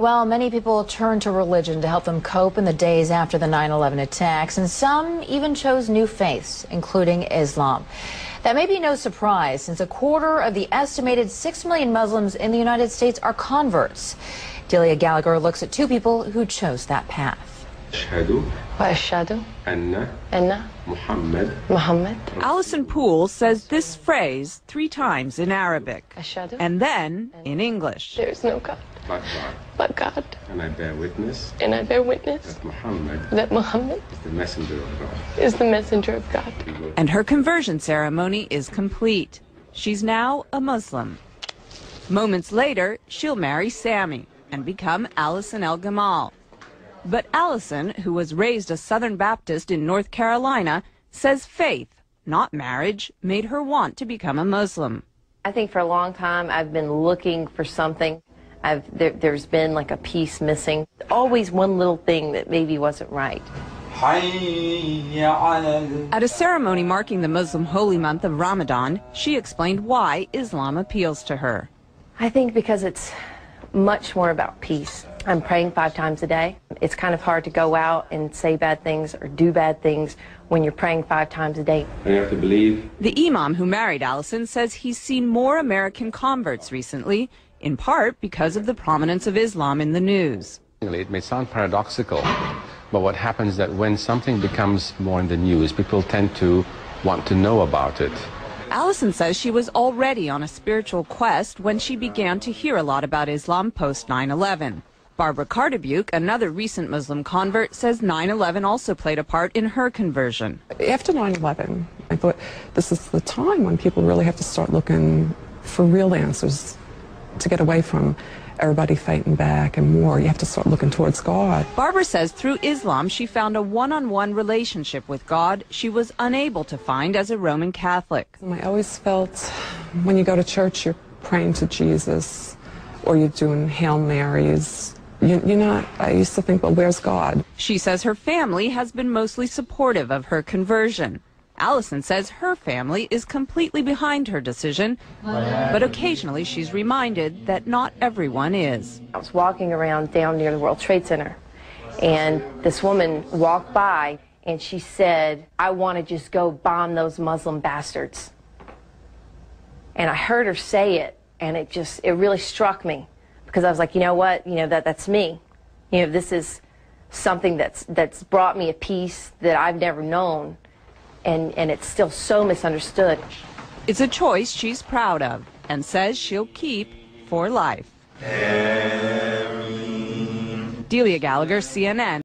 Well, many people turned to religion to help them cope in the days after the 9 11 attacks, and some even chose new faiths, including Islam. That may be no surprise, since a quarter of the estimated 6 million Muslims in the United States are converts. Delia Gallagher looks at two people who chose that path. أشهد وأشهد أن أن محمد محمد Allison Poole says this phrase three times in Arabic أشهد and then in English. there is no God but God, but God, and I bear witness and I bear witness that Muhammad that Muhammad is the messenger of God. is the messenger of God. And her conversion ceremony is complete. She's now a Muslim. Moments later, she'll marry Sammy and become Allison El Gamal. But Allison, who was raised a Southern Baptist in North Carolina, says faith, not marriage, made her want to become a Muslim. I think for a long time I've been looking for something. I've, there, there's been like a piece missing. Always one little thing that maybe wasn't right. At a ceremony marking the Muslim holy month of Ramadan, she explained why Islam appeals to her. I think because it's much more about peace. I'm praying five times a day. It's kind of hard to go out and say bad things or do bad things when you're praying five times a day. And you have to believe The imam who married Allison says he's seen more American converts recently, in part because of the prominence of Islam in the news. It may sound paradoxical, but what happens is that when something becomes more in the news, people tend to want to know about it. Allison says she was already on a spiritual quest when she began to hear a lot about Islam post 9 11. Barbara Cardebuke, another recent Muslim convert, says 9 11 also played a part in her conversion. After 9 11, I thought this is the time when people really have to start looking for real answers to get away from everybody fighting back and war. You have to start looking towards God. Barbara says through Islam she found a one on one relationship with God she was unable to find as a Roman Catholic. I always felt when you go to church, you're praying to Jesus or you're doing Hail Marys. You, you're not, I used to think, well, where's God? She says her family has been mostly supportive of her conversion. Allison says her family is completely behind her decision, but occasionally she's reminded that not everyone is. I was walking around down near the World Trade Center, and this woman walked by and she said, I want to just go bomb those Muslim bastards. And I heard her say it, and it just, it really struck me because I was like, you know what, you know, that, that's me. You know, this is something that's, that's brought me a peace that I've never known, and, and it's still so misunderstood. It's a choice she's proud of and says she'll keep for life. Delia Gallagher, CNN.